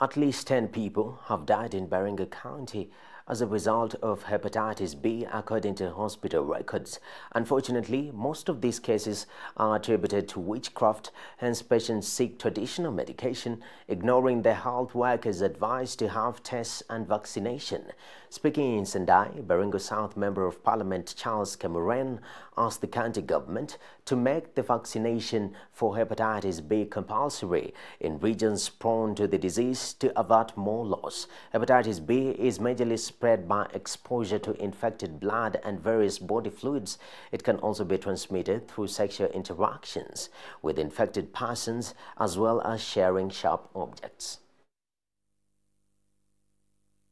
At least 10 people have died in Baringo County as a result of hepatitis B, according to hospital records. Unfortunately, most of these cases are attributed to witchcraft, hence patients seek traditional medication, ignoring the health workers' advice to have tests and vaccination. Speaking in Sendai, Baringo South Member of Parliament Charles Kamuren asked the county government to make the vaccination for hepatitis B compulsory in regions prone to the disease to avert more loss. Hepatitis B is majorly spread by exposure to infected blood and various body fluids. It can also be transmitted through sexual interactions with infected persons as well as sharing sharp objects.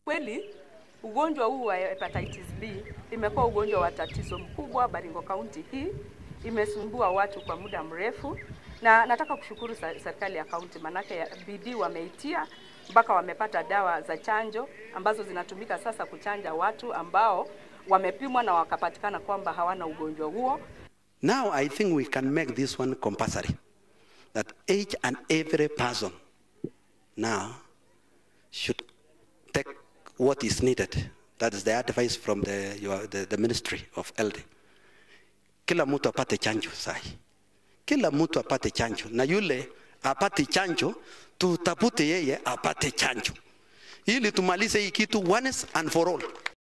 Kweli ugonjwa huu wa hepatitis B imekuwa ugonjwa wa tatizo mkubwa Baringo kaunti hii, imesumbua watu kwa muda mrefu, na nataka kushukuru serikali ya kaunti, manake bidii wameitia mpaka wamepata dawa za chanjo ambazo zinatumika sasa kuchanja watu ambao wamepimwa na wakapatikana kwamba hawana ugonjwa huo. Now I think we can make this one compulsory that each and every person now should take what is needed. That is the advice from the, your, the, the Ministry of Health. Kila mtu apate chanjo sahi, kila mtu apate chanjo, na yule apate chanjo, tutafute yeye apate chanjo ili tumalize hii kitu once and for all.